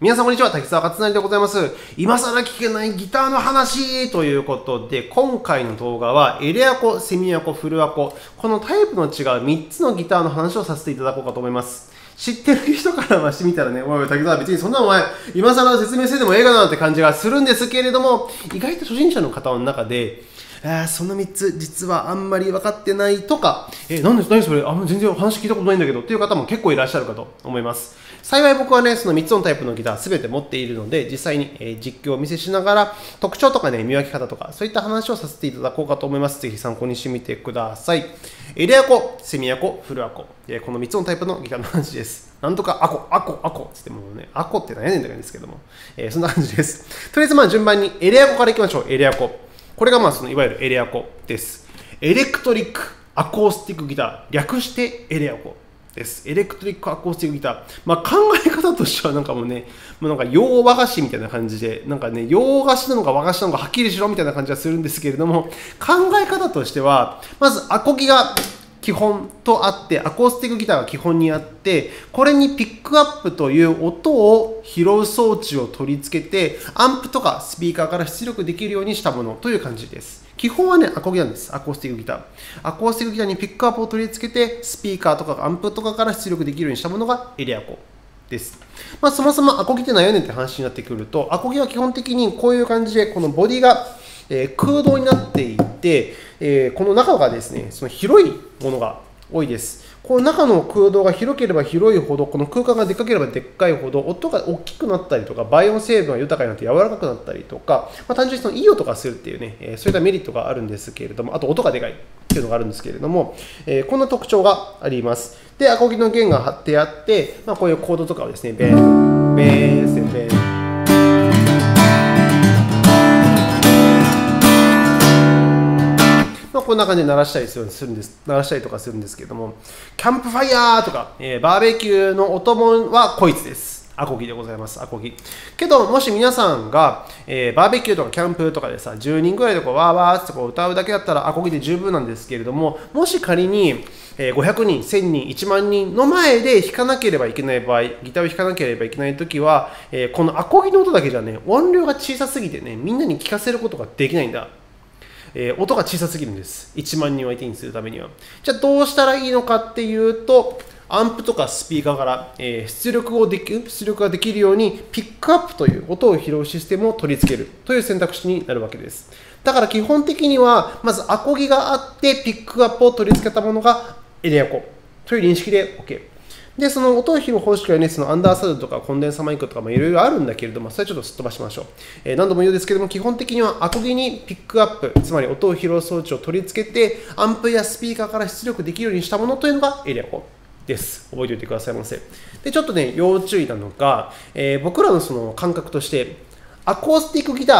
皆さんこんにちは、滝沢勝成でございます。今更聞けないギターの話ということで、今回の動画は、エレアコ、セミアコ、フルアコ、このタイプの違う3つのギターの話をさせていただこうかと思います。知ってる人からはしてみたらね、おいおい、滝沢、別にそんなお前、今更説明せでも映画だなって感じがするんですけれども、意外と初心者の方の中で、あその3つ実はあんまり分かってないとか、えー、なんで何それ？あんま全然話聞いたことないんだけどっていう方も結構いらっしゃるかと思います。幸い僕はね、その3つのタイプのギター全て持っているので、実際に、え実況をお見せしながら、特徴とかね、見分け方とか、そういった話をさせていただこうかと思います。ぜひ参考にしてみてください。エレアコ、セミアコ、フルアコ。えこの3つのタイプのギターの話です。なんとかアコ、アコ、アコってってもうね、アコって何やねんって感じですけども、えー、そんな感じです。とりあえずまあ順番にエレアコからいきましょう。エレアコ。これがまあそのいわゆるエレアコです。エレクトリックアコースティックギター、略してエレアコです。エレクトリックアコースティックギター。まあ考え方としてはなんかもうね、もうなんか洋和菓子みたいな感じで、なんかね、洋菓子なのか和菓子なのかはっきりしろみたいな感じはするんですけれども、考え方としては、まずアコギが基本とあって、アコースティックギターが基本にあって、これにピックアップという音を拾う装置を取り付けて、アンプとかスピーカーから出力できるようにしたものという感じです。基本はね、アコギなんです。アコースティックギター。アコースティックギターにピックアップを取り付けて、スピーカーとかアンプとかから出力できるようにしたものがエリアコです。まあ、そもそもアコギって何やねんって話になってくると、アコギは基本的にこういう感じで、このボディが、えー、空洞になっていて、えー、この中がですね、その広いものが多いです。この中の空洞が広ければ広いほど、この空間がでかければでっかいほど、音が大きくなったりとか、倍音成分が豊かになって柔らかくなったりとか、まあ、単純にそのいい音がするっていうね、えそういったメリットがあるんですけれども、あと音がでかいっていうのがあるんですけれども、えー、こんな特徴があります。で、アコギの弦が張ってあって、まあ、こういうコードとかをですね、ベン、ベン、セン、ベン、こんな感じで鳴らしたりするんです、鳴らしたりとかするんですけども、キャンプファイヤーとか、えー、バーベキューのお供はこいつです。アコギでございます、アコギ。けど、もし皆さんが、えー、バーベキューとかキャンプとかでさ、10人ぐらいでこうわーわーってこう歌うだけだったらアコギで十分なんですけれども、もし仮に、えー、500人、1000人、1万人の前で弾かなければいけない場合、ギターを弾かなければいけないときは、えー、このアコギの音だけじゃね、音量が小さすぎてね、みんなに聞かせることができないんだ。えー、音が小さすぎるんです。1万人を相手にするためには。じゃあどうしたらいいのかっていうと、アンプとかスピーカーから、えー、出力をでき出力ができるようにピックアップという音を拾うシステムを取り付けるという選択肢になるわけです。だから基本的には、まずアコギがあってピックアップを取り付けたものがエレアコという認識で OK。で、その音を拾う方式はね、そのアンダーサルドとかコンデンサマイクとかもいろいろあるんだけれども、それはちょっとすっ飛ばしましょう。えー、何度も言うんですけども、基本的にはアコギにピックアップ、つまり音を拾う装置を取り付けて、アンプやスピーカーから出力できるようにしたものというのがエリアコです。覚えておいてくださいませ。で、ちょっとね、要注意なのが、えー、僕らのその感覚として、アコースティックギタ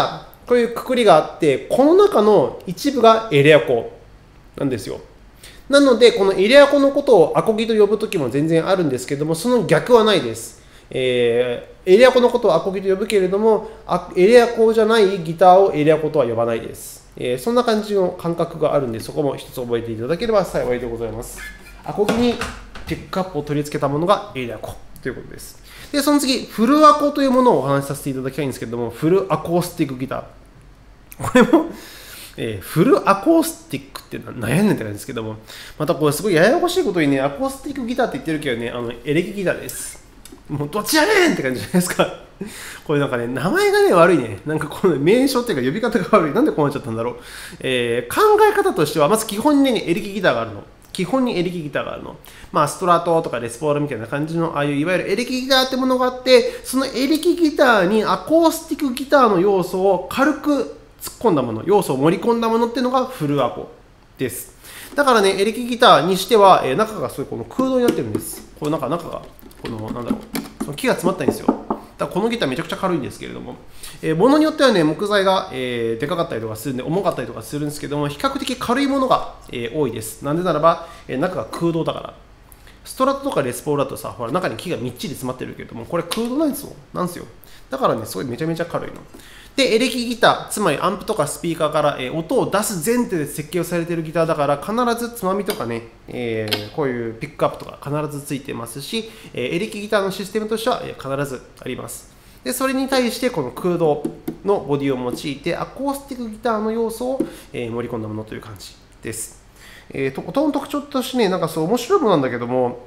ー、こういうくくりがあって、この中の一部がエレアコなんですよ。なので、このエリアコのことをアコギと呼ぶときも全然あるんですけども、その逆はないです。えー、エリアコのことをアコギと呼ぶけれども、エリアコじゃないギターをエリアコとは呼ばないです。えー、そんな感じの感覚があるんで、そこも一つ覚えていただければ幸いでございます。アコギにピックアップを取り付けたものがエリアコということです。で、その次、フルアコというものをお話しさせていただきたいんですけども、フルアコースティックギター。これもえー、フルアコースティックって悩んでんねんって感じですけども、またこれすごいややこしいことにね、アコースティックギターって言ってるけどね、あのエレキギターです。もうどっちやねんって感じじゃないですか。これなんかね、名前がね、悪いね。なんかこの名称っていうか呼び方が悪い。なんでこうなっちゃったんだろう。えー、考え方としては、まず基本にね、エレキギターがあるの。基本にエレキギターがあるの。まあ、ストラトとかレスポールみたいな感じの、ああいういわゆるエレキギターってものがあって、そのエレキギターにアコースティックギターの要素を軽く突っ込んだもの、要素を盛り込んだものっていうのがフルアコです。だからね、エレキギターにしては、えー、中がすごいこの空洞になってるんです。この中、中が、この、なんだろう、その木が詰まったんですよ。だこのギターめちゃくちゃ軽いんですけれども、えー、物によってはね、木材が、えー、でかかったりとかするんで、重かったりとかするんですけども、比較的軽いものが、えー、多いです。なんでならば、えー、中が空洞だから。ストラトとかレスポールだとさ、ほら中に木がみっちり詰まってるけども、これ空洞なんですよ。なんですよ。だからね、すごいめちゃめちゃ軽いの。で、エレキギター、つまりアンプとかスピーカーから、えー、音を出す前提で設計をされているギターだから、必ずつまみとかね、えー、こういうピックアップとか必ずついてますし、えー、エレキギターのシステムとしては、え必ずあります。でそれに対してこの空洞のボディを用いてアコースティックギターの要素を、え、盛り込んだものという感じです。えーと、音の特徴としてね、なんかそう面白いものなんだけども、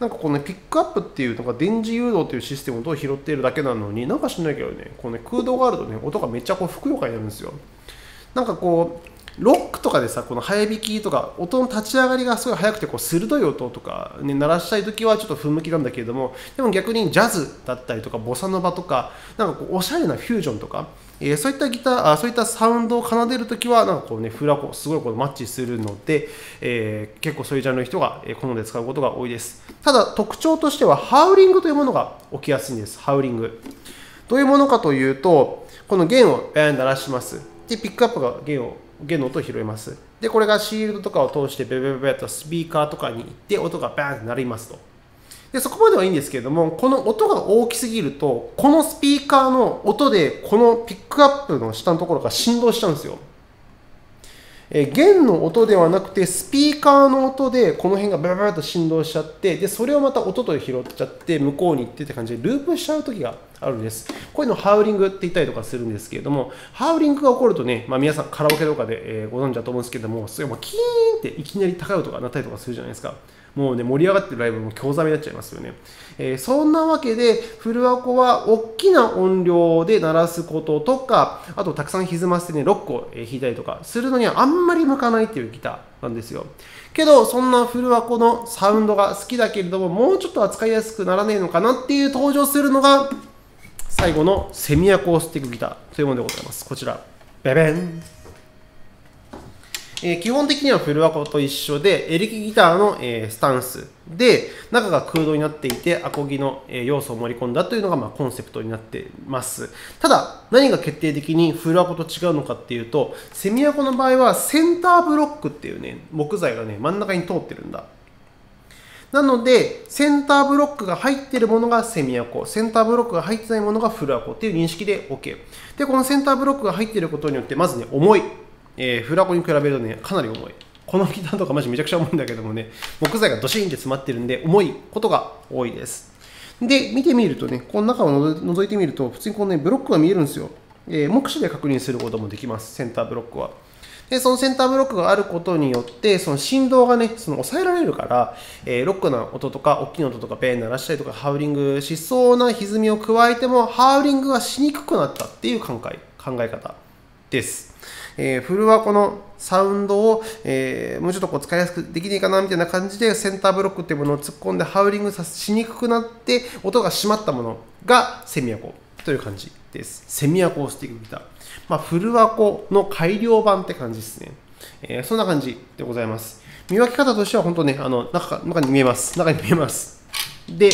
なんかこの、ね、ピックアップっていうのが電磁誘導というシステムをどう拾っているだけなのに、なんか知んないけどね、このね空洞があるとね、音がめっちゃこうふくよかになるんですよ。なんかこう、ロックとかでさこの早弾きとか音の立ち上がりがすごい速くてこう鋭い音とか、ね、鳴らしたい時はちょっと不向きなんだけれどもでも逆にジャズだったりとかボサノバとかなんかこうおしゃれなフュージョンとか、えー、そういったギターあそういったサウンドを奏でる時はなんかこうねフラコすごいこうマッチするので、えー、結構そういうジャンルの人が好んで使うことが多いです。ただ特徴としてはハウリングというものが起きやすいんですハウリング。どういうものかというとこの弦を鳴らします。でピックアップが弦を弦の音を拾います。で、これがシールドとかを通してベベベベとスピーカーとかに行って音がバーンと鳴りますと。で、そこまではいいんですけれども、この音が大きすぎると、このスピーカーの音でこのピックアップの下のところが振動しちゃうんですよ。え弦の音ではなくてスピーカーの音でこの辺がバラバラと振動しちゃってでそれをまた音と拾っちゃって向こうに行ってって感じでループしちゃう時があるんですこういうのハウリングって言ったりとかするんですけれどもハウリングが起こるとね、まあ、皆さんカラオケとかで、えご存知だと思うんですけどもそれもキーンっていきなり高い音が鳴ったりとかするじゃないですかもうね、盛り上がってるライブも興ざめになっちゃいますよね。えー、そんなわけで、フルアコは大きな音量で鳴らすこととか、あとたくさん歪ませてね、ロックを弾いたりとかするのにはあんまり向かないっていうギターなんですよ。けど、そんなフルアコのサウンドが好きだけれども、もうちょっと扱いやすくならねえのかなっていう登場するのが、最後のセミアコースティックギターというものでございます。こちら。ベベン。えー、基本的にはフルアコと一緒で、エレキギターの、えー、スタンスで、中が空洞になっていて、アコギの、えー、要素を盛り込んだというのが、まあ、コンセプトになっています。ただ、何が決定的にフルアコと違うのかっていうと、セミアコの場合は、センターブロックっていうね、木材がね、真ん中に通ってるんだ。なので、センターブロックが入っているものがセミアコ、センターブロックが入ってないものがフルアコっていう認識で OK。で、このセンターブロックが入っていることによって、まずね、重い。えー、フラコに比べるとね、かなり重い。このギターとかマジめちゃくちゃ重いんだけどもね、木材がドシーンって詰まってるんで、重いことが多いです。で、見てみるとね、この中を覗いてみると、普通にこのね、ブロックが見えるんですよ。えー、目視で確認することもできます、センターブロックは。で、そのセンターブロックがあることによって、その振動がね、その抑えられるから、えー、ロックな音とか、大きな音とか、ペン鳴らしたりとか、ハウリングしそうな歪みを加えても、ハウリングがしにくくなったっていう考え考え方です。えー、フルはこのサウンドを、えー、もうちょっとこう使いやすくできないかなみたいな感じでセンターブロックっていうものを突っ込んでハウリングさしにくくなって音が締まったものがセミアコという感じです。セミアコースティックギター。まあ、フルアコの改良版って感じですね。えー、そんな感じでございます。見分け方としては本当ね、あの中中に見えます。中に見えます。で、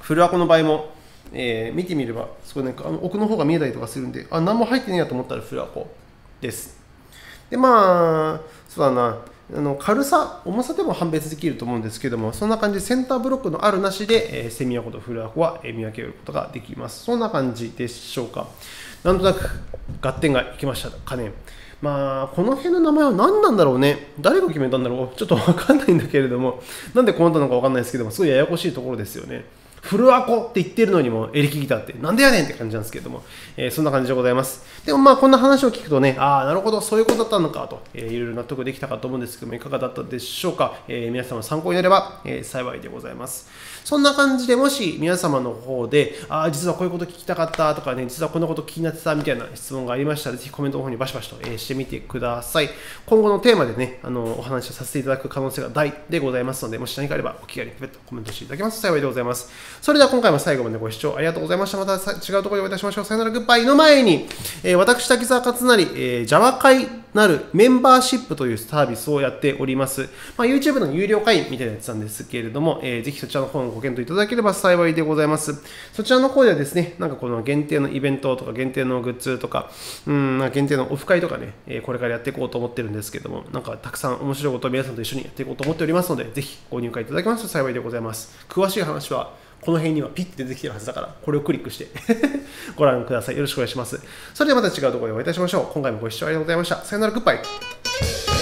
フルアコの場合もえー、見てみれば、すごいなんかあの奥の方が見えたりとかするんで、あ、何も入ってねえやと思ったらフラコです。で、まあ、そうだな、あの軽さ、重さでも判別できると思うんですけども、そんな感じでセンターブロックのあるなしで、えー、セミアコとフルアコは見分けることができます。そんな感じでしょうか。なんとなく合点がいきましたかね。まあ、この辺の名前は何なんだろうね。誰が決めたんだろうちょっとわかんないんだけれども、なんでこうなったのかわかんないですけども、すごいややこしいところですよね。フルアコって言ってるのにもエレキギターってなんでやねんって感じなんですけれども、えー、そんな感じでございます。でもまあこんな話を聞くとね、ああ、なるほど、そういうことだったのかと、えー、いろいろ納得できたかと思うんですけども、いかがだったでしょうか。えー、皆様参考になれば、えー、幸いでございます。そんな感じでもし皆様の方で、ああ、実はこういうこと聞きたかったとかね、実はこんなこと気になってたみたいな質問がありましたら、ぜひコメントの方にバシバシと、えー、してみてください。今後のテーマでね、あのお話をさせていただく可能性が大でございますので、もし何かあればお気軽にペッとコメントしていただけますと幸いでございます。それでは今回も最後までご視聴ありがとうございました。また違うところでお会いいたしましょう。さよならグッバイの前に、えー、私、滝沢勝成、えー、Java 会なるメンバーシップというサービスをやっております。まあ、YouTube の有料会員みたいなやつなんですけれども、えー、ぜひそちらの方のご検討いただければ幸いでございます。そちらの方ではですね、なんかこの限定のイベントとか限定のグッズとか、うん、限定のオフ会とかね、えこれからやっていこうと思ってるんですけども、なんかたくさん面白いことを皆さんと一緒にやっていこうと思っておりますので、ぜひご入会いただけますと幸いでございます。詳しい話はこの辺にはピッて出てきてるはずだから、これをクリックして ご覧ください。よろしくお願いします。それではまた違うところでお会いいたしましょう。今回もご視聴ありがとうございました。さよなら、グッバイ。